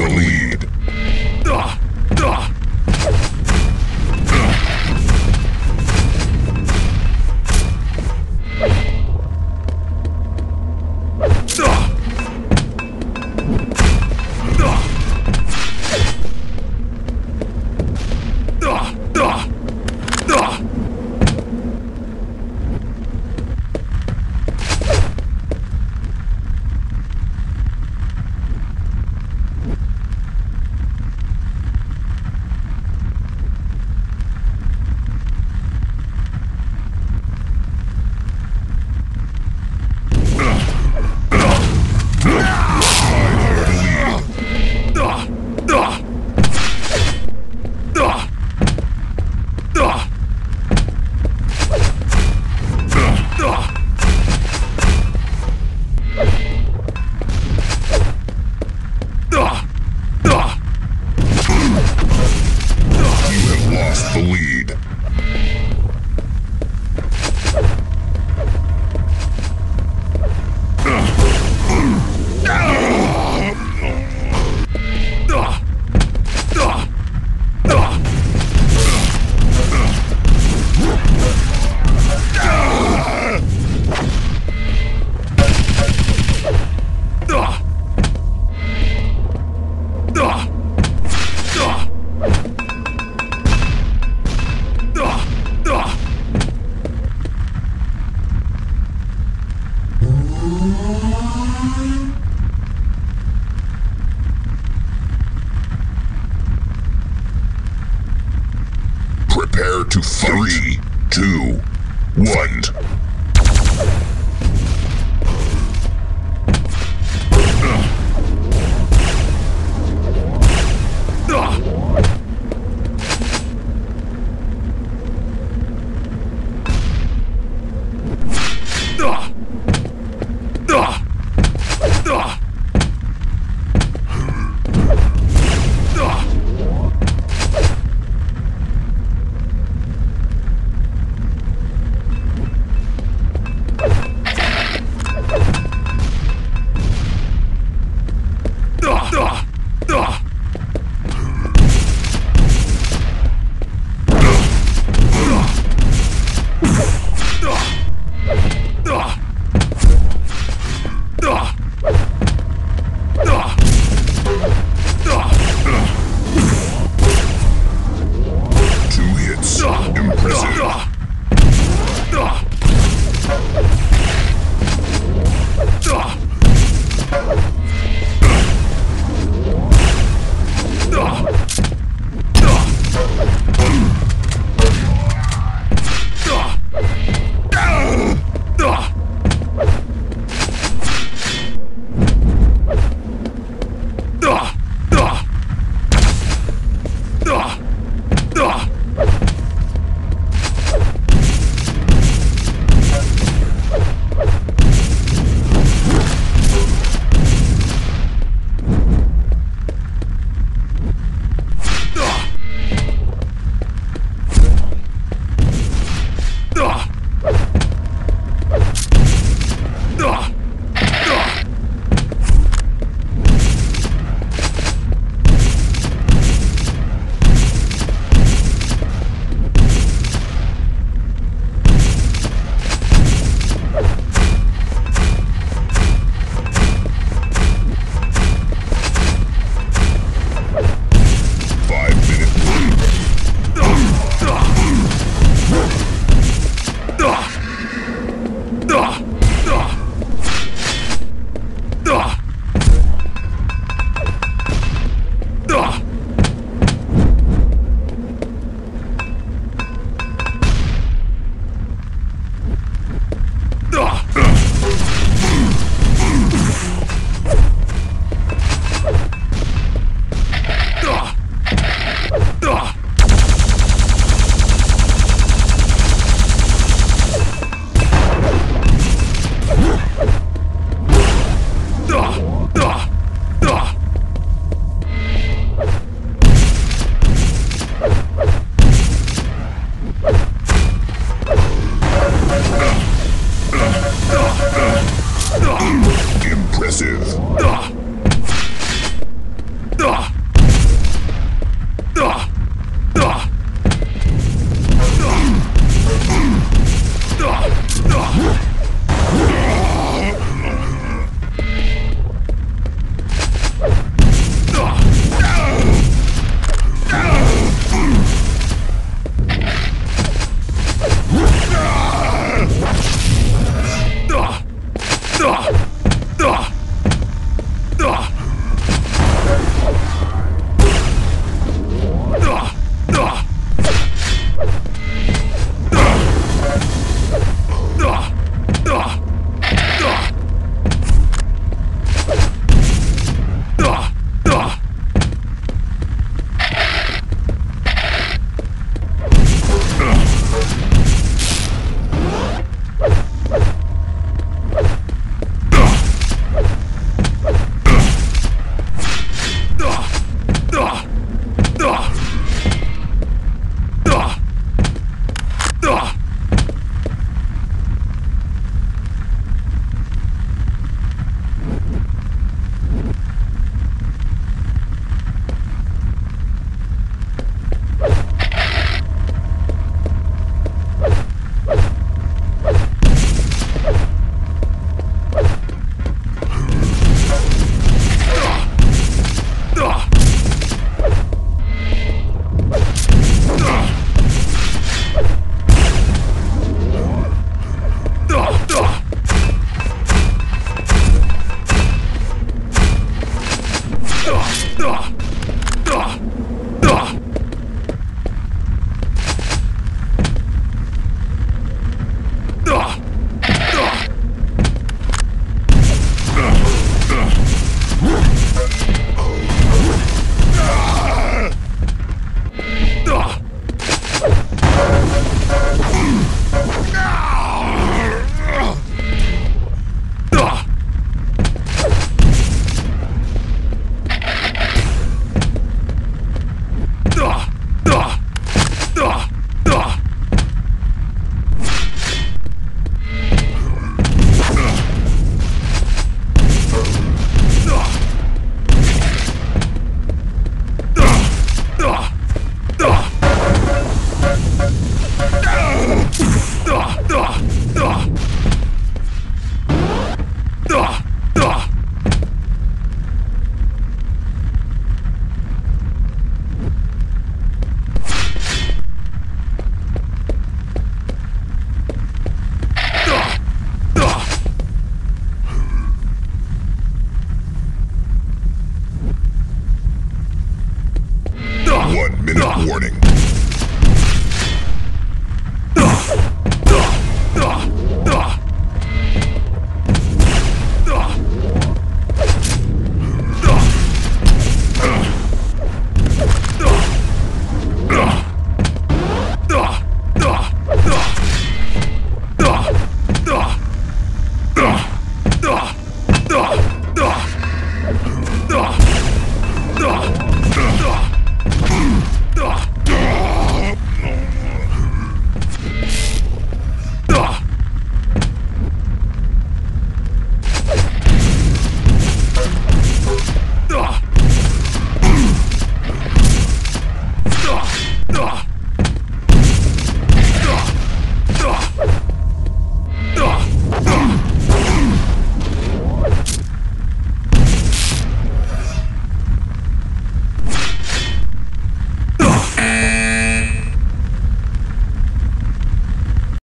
believe.